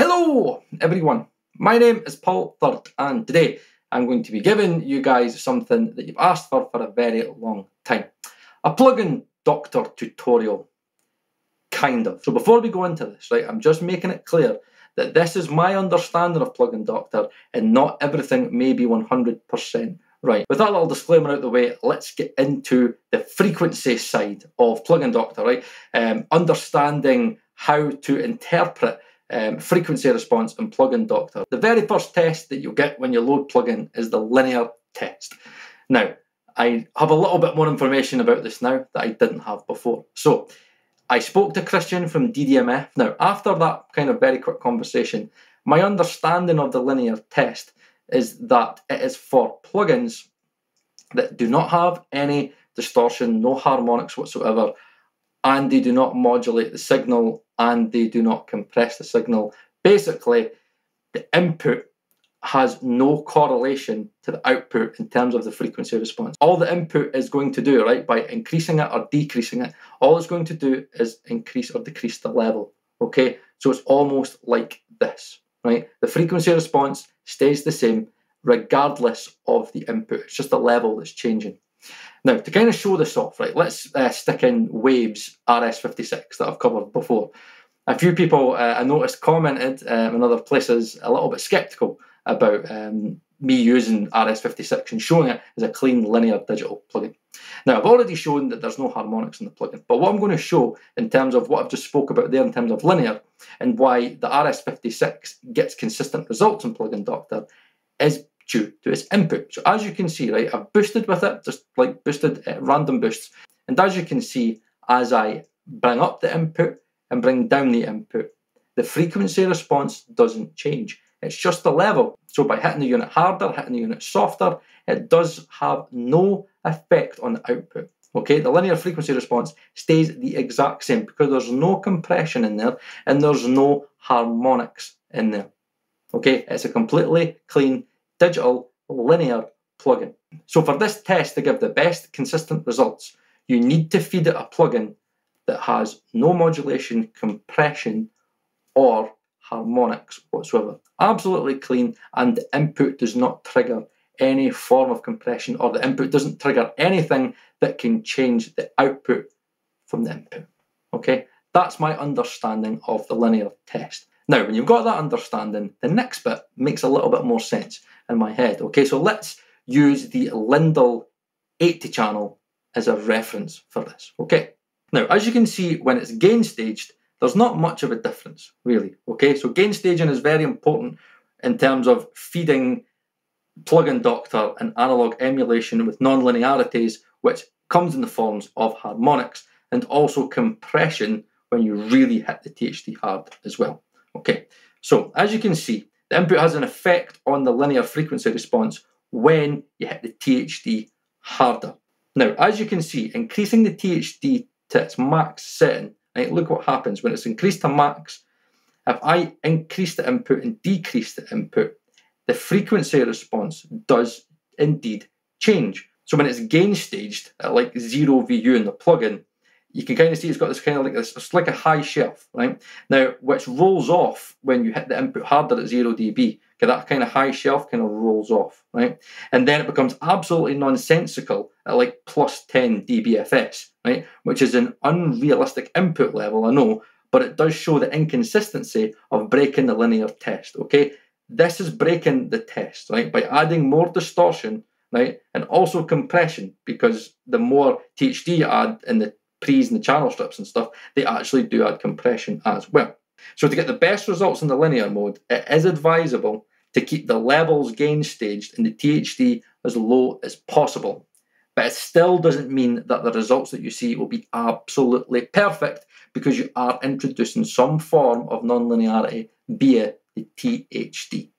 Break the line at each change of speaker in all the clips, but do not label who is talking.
Hello, everyone. My name is Paul Third, and today I'm going to be giving you guys something that you've asked for for a very long time a plugin doctor tutorial. Kind of. So, before we go into this, right, I'm just making it clear that this is my understanding of plugin doctor, and not everything may be 100% right. With that little disclaimer out the way, let's get into the frequency side of plugin doctor, right? Um, understanding how to interpret um, frequency response and plugin doctor. The very first test that you'll get when you load plugin is the linear test. Now, I have a little bit more information about this now that I didn't have before. So, I spoke to Christian from DDMF. Now, after that kind of very quick conversation, my understanding of the linear test is that it is for plugins that do not have any distortion, no harmonics whatsoever, and they do not modulate the signal and they do not compress the signal. Basically, the input has no correlation to the output in terms of the frequency response. All the input is going to do, right, by increasing it or decreasing it, all it's going to do is increase or decrease the level. Okay, so it's almost like this, right? The frequency response stays the same regardless of the input, it's just the level that's changing. Now, to kind of show this off, right, let's uh, stick in Waves RS56 that I've covered before. A few people uh, I noticed commented um, in other places a little bit skeptical about um, me using RS56 and showing it as a clean linear digital plugin. Now, I've already shown that there's no harmonics in the plugin, but what I'm going to show in terms of what I've just spoke about there in terms of linear and why the RS56 gets consistent results in Plugin Doctor is due to its input. So as you can see, right, I've boosted with it, just like boosted uh, random boosts. And as you can see, as I bring up the input and bring down the input, the frequency response doesn't change. It's just the level. So by hitting the unit harder, hitting the unit softer, it does have no effect on the output. Okay, the linear frequency response stays the exact same because there's no compression in there and there's no harmonics in there. Okay, it's a completely clean digital linear plugin. So for this test to give the best consistent results, you need to feed it a plugin that has no modulation, compression, or harmonics whatsoever. Absolutely clean, and the input does not trigger any form of compression, or the input doesn't trigger anything that can change the output from the input. Okay, that's my understanding of the linear test. Now, when you've got that understanding, the next bit makes a little bit more sense in my head. Okay, so let's use the Lindell 80 channel as a reference for this. Okay, now as you can see, when it's gain staged, there's not much of a difference really. Okay, so gain staging is very important in terms of feeding plugin doctor and analog emulation with non-linearities, which comes in the forms of harmonics and also compression when you really hit the THD hard as well. Okay, so as you can see, the input has an effect on the linear frequency response when you hit the THD harder. Now, as you can see, increasing the THD to its max setting, right, look what happens when it's increased to max. If I increase the input and decrease the input, the frequency response does indeed change. So when it's gain staged at like 0 VU in the plugin, you can kind of see it's got this kind of like this, it's like a high shelf, right? Now, which rolls off when you hit the input harder at 0 dB. Okay, that kind of high shelf kind of rolls off, right? And then it becomes absolutely nonsensical at like plus 10 dBFS, right? Which is an unrealistic input level, I know, but it does show the inconsistency of breaking the linear test, okay? This is breaking the test, right? By adding more distortion, right? And also compression, because the more THD you add in the pre's and the channel strips and stuff, they actually do add compression as well. So to get the best results in the linear mode, it is advisable to keep the levels gain staged in the THD as low as possible. But it still doesn't mean that the results that you see will be absolutely perfect because you are introducing some form of nonlinearity via the THD.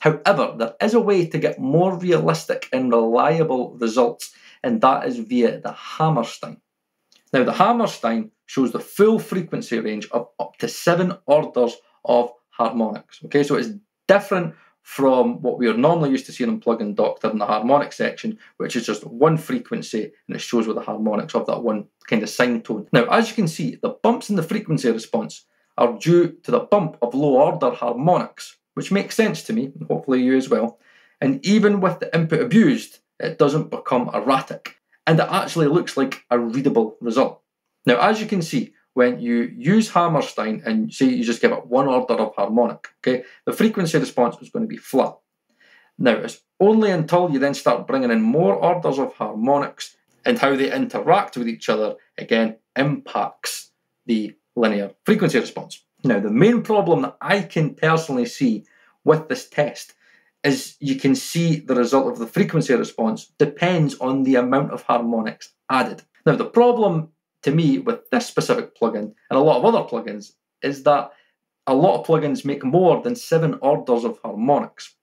However, there is a way to get more realistic and reliable results, and that is via the Hammerstein. Now, the Hammerstein shows the full frequency range of up to seven orders of harmonics. Okay, so it's different from what we are normally used to seeing in plugin doctor in the harmonic section, which is just one frequency and it shows with the harmonics of that one kind of sine tone. Now, as you can see, the bumps in the frequency response are due to the bump of low order harmonics, which makes sense to me, and hopefully you as well. And even with the input abused, it doesn't become erratic, and it actually looks like a readable result. Now, as you can see, when you use Hammerstein and say you just give it one order of harmonic, okay, the frequency response is going to be flat. Now, it's only until you then start bringing in more orders of harmonics and how they interact with each other, again, impacts the linear frequency response. Now, the main problem that I can personally see with this test is you can see the result of the frequency response depends on the amount of harmonics added. Now, the problem to me with this specific plugin and a lot of other plugins is that a lot of plugins make more than seven orders of harmonics.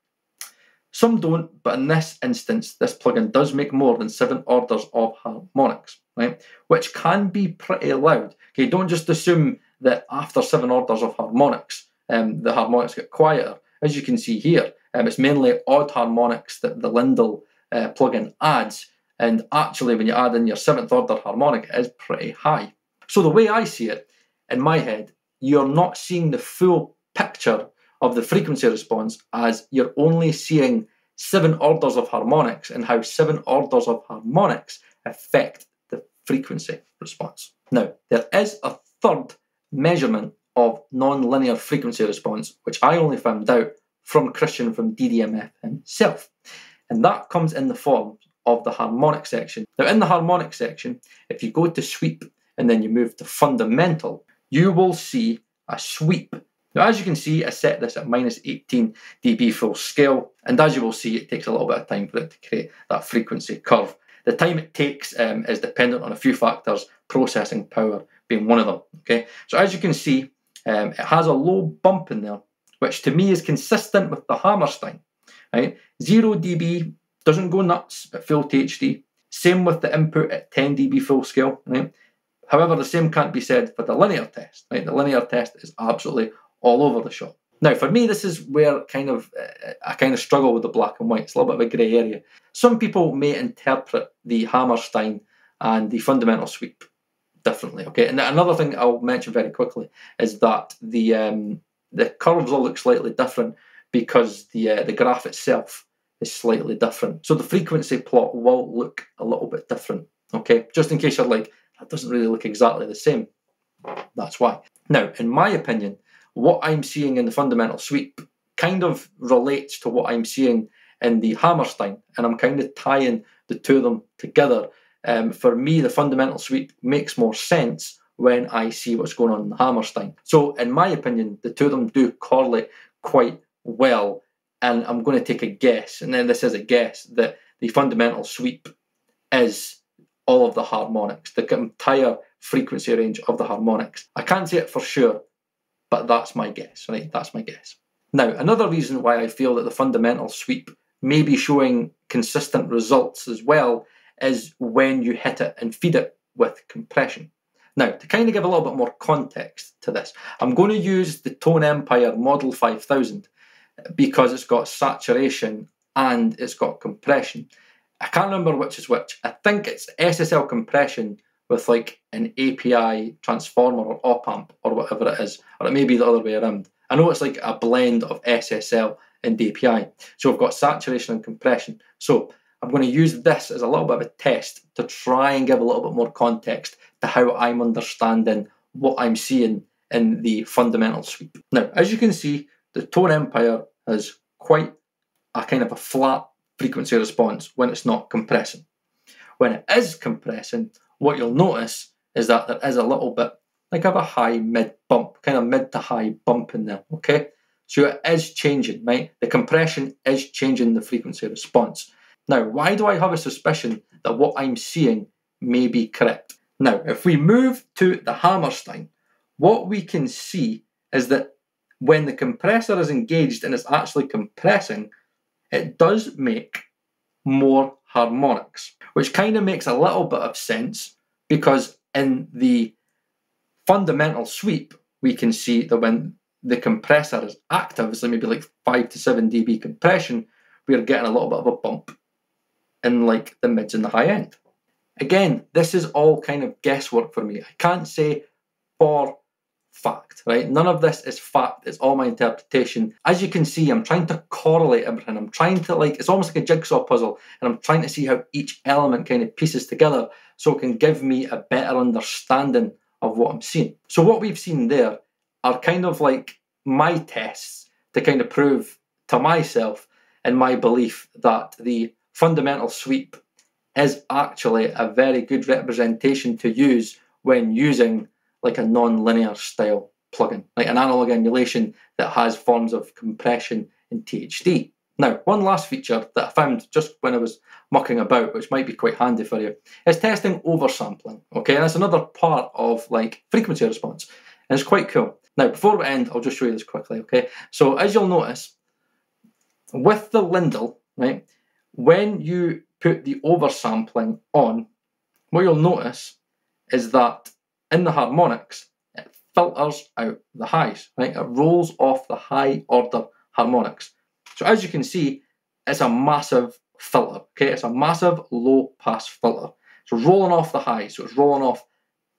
Some don't, but in this instance, this plugin does make more than seven orders of harmonics, right? Which can be pretty loud. Okay, don't just assume that after seven orders of harmonics, um, the harmonics get quieter. As you can see here, um, it's mainly odd harmonics that the Lindell uh, plugin adds, and actually, when you add in your seventh order harmonic, it is pretty high. So the way I see it, in my head, you're not seeing the full picture of the frequency response as you're only seeing seven orders of harmonics and how seven orders of harmonics affect the frequency response. Now, there is a third measurement of non-linear frequency response, which I only found out from Christian from DDMF himself. And that comes in the form of the harmonic section. Now, in the harmonic section, if you go to sweep and then you move to fundamental, you will see a sweep now, as you can see, I set this at minus 18 dB full scale, and as you will see, it takes a little bit of time for it to create that frequency curve. The time it takes um, is dependent on a few factors, processing power being one of them. Okay, so as you can see, um, it has a low bump in there, which to me is consistent with the Hammerstein. Right, zero dB doesn't go nuts at full THD. Same with the input at 10 dB full scale. Right. However, the same can't be said for the linear test. Right, the linear test is absolutely all over the shop. Now, for me, this is where kind of uh, I kind of struggle with the black and white. It's a little bit of a grey area. Some people may interpret the Hammerstein and the fundamental sweep differently. Okay, and another thing I'll mention very quickly is that the um, the curves all look slightly different because the uh, the graph itself is slightly different. So the frequency plot will look a little bit different. Okay, just in case you're like that doesn't really look exactly the same. That's why. Now, in my opinion, what I'm seeing in the fundamental sweep kind of relates to what I'm seeing in the Hammerstein, and I'm kind of tying the two of them together. Um, for me, the fundamental sweep makes more sense when I see what's going on in Hammerstein. So, in my opinion, the two of them do correlate quite well, and I'm going to take a guess, and then this is a guess, that the fundamental sweep is all of the harmonics, the entire frequency range of the harmonics. I can't say it for sure, but that's my guess, right? That's my guess. Now, another reason why I feel that the fundamental sweep may be showing consistent results as well is when you hit it and feed it with compression. Now, to kind of give a little bit more context to this, I'm going to use the Tone Empire Model 5000 because it's got saturation and it's got compression. I can't remember which is which. I think it's SSL compression with like an API transformer or op amp or whatever it is, or it may be the other way around. I know it's like a blend of SSL and API. So we've got saturation and compression. So I'm going to use this as a little bit of a test to try and give a little bit more context to how I'm understanding what I'm seeing in the fundamental sweep. Now, as you can see, the Tone Empire has quite a kind of a flat frequency response when it's not compressing. When it is compressing, what you'll notice is that there is a little bit like of a high mid bump, kind of mid to high bump in there, okay? So it is changing, right? The compression is changing the frequency response. Now, why do I have a suspicion that what I'm seeing may be correct? Now, if we move to the Hammerstein, what we can see is that when the compressor is engaged and it's actually compressing, it does make more harmonics, which kind of makes a little bit of sense because in the fundamental sweep, we can see that when the compressor is active, so maybe like 5 to 7 dB compression, we're getting a little bit of a bump in like the mids and the high end. Again, this is all kind of guesswork for me. I can't say for fact, right? None of this is fact. It's all my interpretation. As you can see, I'm trying to correlate everything. I'm trying to like, it's almost like a jigsaw puzzle, and I'm trying to see how each element kind of pieces together so it can give me a better understanding of what I'm seeing. So what we've seen there are kind of like my tests to kind of prove to myself and my belief that the fundamental sweep is actually a very good representation to use when using like a non-linear style plugin, like an analog emulation that has forms of compression in THD. Now, one last feature that I found just when I was mucking about, which might be quite handy for you, is testing oversampling. Okay, and that's another part of like frequency response, and it's quite cool. Now, before we end, I'll just show you this quickly. Okay, so as you'll notice, with the Lindell, right, when you put the oversampling on, what you'll notice is that in the harmonics, it filters out the highs, right? It rolls off the high order harmonics. So as you can see, it's a massive filter, okay? It's a massive low pass filter. So rolling off the highs, so it's rolling off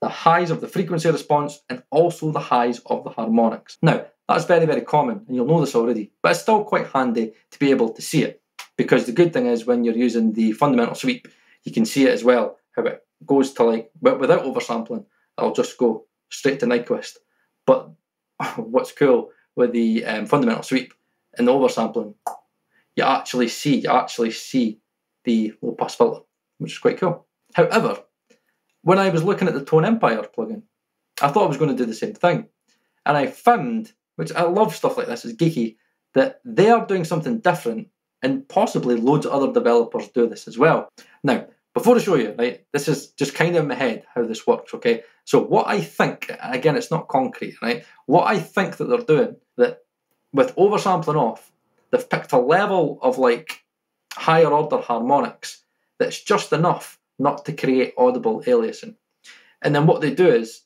the highs of the frequency response and also the highs of the harmonics. Now, that's very, very common, and you'll know this already, but it's still quite handy to be able to see it. Because the good thing is when you're using the fundamental sweep, you can see it as well, how it goes to like, but without oversampling, it'll just go straight to Nyquist. But what's cool with the um, fundamental sweep and the oversampling, you actually see, you actually see the low pass filter, which is quite cool. However, when I was looking at the Tone Empire plugin, I thought I was going to do the same thing. And I found, which I love stuff like this, is geeky, that they are doing something different and possibly loads of other developers do this as well. Now, before I show you, right, this is just kind of in my head how this works, okay? So what I think, again, it's not concrete, right? What I think that they're doing, that with oversampling off, they've picked a level of like higher order harmonics that's just enough not to create audible aliasing. And then what they do is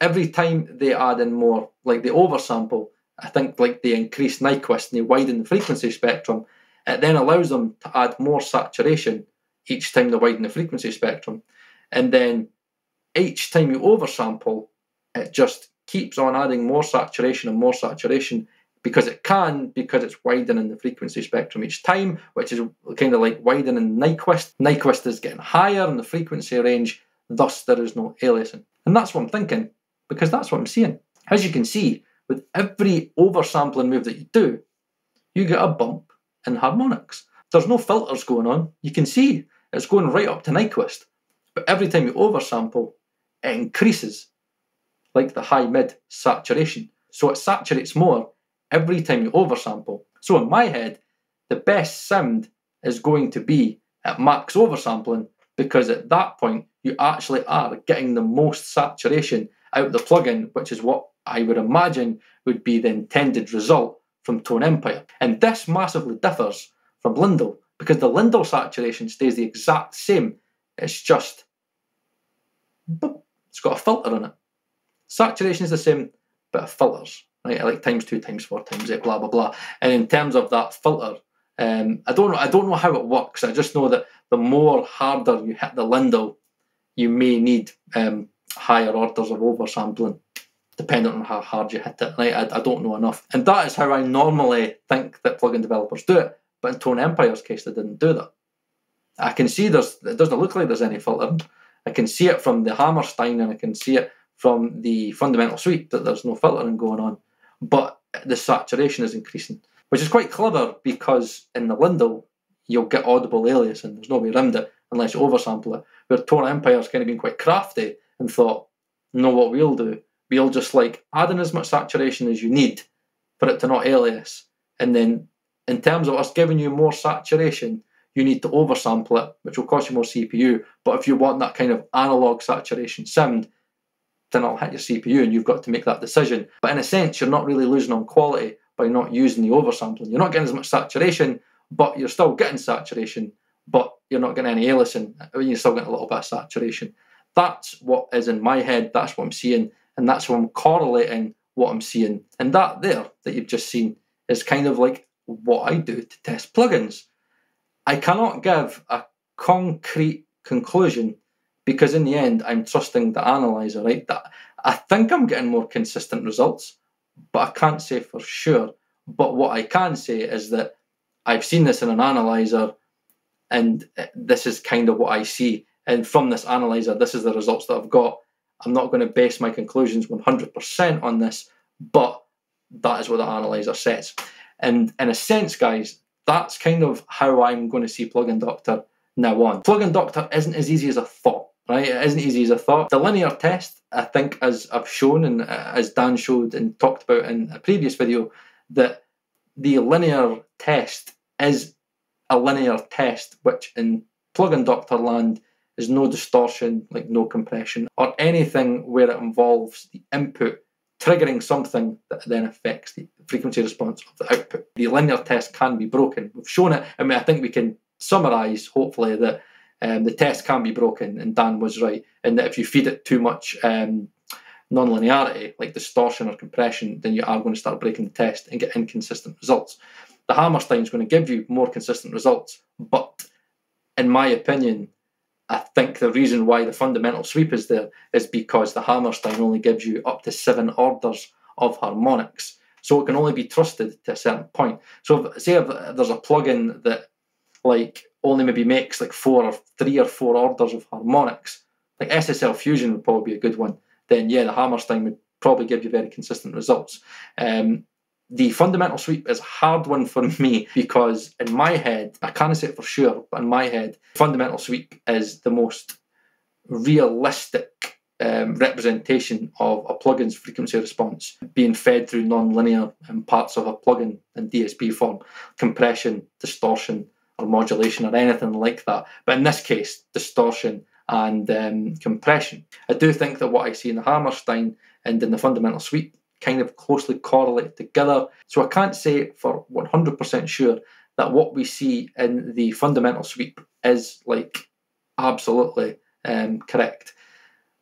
every time they add in more, like the oversample, I think like they increase Nyquist and they widen the frequency spectrum, it then allows them to add more saturation each time they widen the frequency spectrum. And then each time you oversample, it just keeps on adding more saturation and more saturation because it can, because it's widening the frequency spectrum each time, which is kind of like widening Nyquist. Nyquist is getting higher in the frequency range, thus there is no aliasing. And that's what I'm thinking, because that's what I'm seeing. As you can see, with every oversampling move that you do, you get a bump in harmonics. There's no filters going on. You can see it's going right up to Nyquist. But every time you oversample, it increases, like the high mid saturation. So it saturates more every time you oversample. So in my head, the best sound is going to be at max oversampling because at that point you actually are getting the most saturation out of the plugin, which is what I would imagine would be the intended result from Tone Empire. And this massively differs from Lindell because the Lindell saturation stays the exact same. It's just it's got a filter on it. Saturation is the same, but it filters, right? Like times two, times four, times eight, blah blah blah. And in terms of that filter, um, I don't know. I don't know how it works. I just know that the more harder you hit the Lindell, you may need um, higher orders of oversampling, depending on how hard you hit it. Right? I, I don't know enough, and that is how I normally think that plugin developers do it. But in Tone Empire's case, they didn't do that. I can see there's. It doesn't look like there's any filtering. I can see it from the Hammerstein and I can see it from the fundamental sweep that there's no filtering going on, but the saturation is increasing, which is quite clever because in the Lindell you'll get audible aliasing. There's no way around it unless you oversample it. Where Tone Empire's kind of been quite crafty and thought, know what we'll do? We'll just like add in as much saturation as you need for it to not alias. And then in terms of us giving you more saturation, you need to oversample it, which will cost you more CPU. But if you want that kind of analog saturation sound, then it'll hit your CPU and you've got to make that decision. But in a sense, you're not really losing on quality by not using the oversampling. You're not getting as much saturation, but you're still getting saturation, but you're not getting any aliasing. You're still getting a little bit of saturation. That's what is in my head. That's what I'm seeing. And that's what I'm correlating what I'm seeing. And that there that you've just seen is kind of like what I do to test plugins. I cannot give a concrete conclusion because in the end I'm trusting the analyzer, right? That I think I'm getting more consistent results, but I can't say for sure. But what I can say is that I've seen this in an analyzer, and eh, this is kind of what I see. And from this analyzer, this is the results that I've got. I'm not going to base my conclusions 100% on this, but that is what the analyzer says. And in a sense, guys, that's kind of how I'm going to see Plugin Doctor now on. Plugin Doctor isn't as easy as I thought, right? It isn't easy as I thought. The linear test, I think, as I've shown and uh, as Dan showed and talked about in a previous video, that the linear test is a linear test, which in Plugin Doctor land is no distortion, like no compression, or anything where it involves the input triggering something that then affects the frequency response of the output. The linear test can be broken. We've shown it. I mean, I think we can summarize, hopefully, that um, the test can be broken, and Dan was right, and that if you feed it too much um, non-linearity, like distortion or compression, then you are going to start breaking the test and get inconsistent results. The Hammerstein is going to give you more consistent results, but in my opinion, I think the reason why the fundamental sweep is there is because the Hammerstein only gives you up to seven orders of harmonics. So it can only be trusted to a certain point. So if, say if there's a plugin that like only maybe makes like four or three or four orders of harmonics, like SSL Fusion would probably be a good one, then yeah, the Hammerstein would probably give you very consistent results. Um, the fundamental sweep is a hard one for me because in my head, I can't say it for sure, but in my head, fundamental sweep is the most realistic um, representation of a plugin's frequency response being fed through non-linear parts of a plugin in DSP form, compression, distortion, or modulation, or anything like that. But in this case, distortion and um, compression. I do think that what I see in the Hammerstein and in the fundamental sweep kind of closely correlate together. So I can't say for 100% sure that what we see in the fundamental sweep is like absolutely um, correct.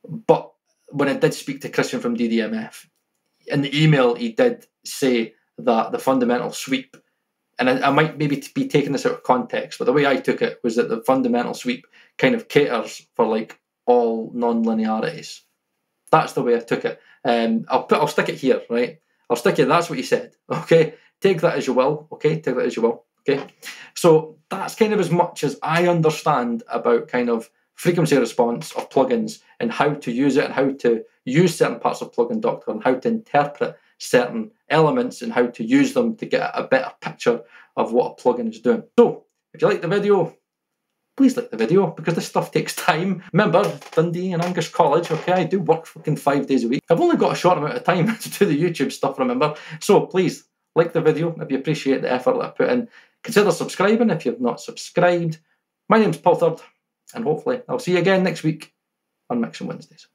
But when I did speak to Christian from DDMF, in the email he did say that the fundamental sweep, and I, I might maybe be taking this out of context, but the way I took it was that the fundamental sweep kind of caters for like all non-linearities. That's the way I took it. Um, I'll put, I'll stick it here, right? I'll stick it. That's what he said. Okay, take that as you will. Okay, take that as you will. Okay, so that's kind of as much as I understand about kind of frequency response of plugins and how to use it and how to use certain parts of plugin doctor and how to interpret certain elements and how to use them to get a better picture of what a plugin is doing. So, if you like the video, please like the video because this stuff takes time. Remember, Dundee and Angus College, okay, I do work fucking five days a week. I've only got a short amount of time to do the YouTube stuff, remember? So please like the video if you appreciate the effort that I put in. Consider subscribing if you've not subscribed. My name's Paul Third, and hopefully I'll see you again next week on Mixing Wednesdays.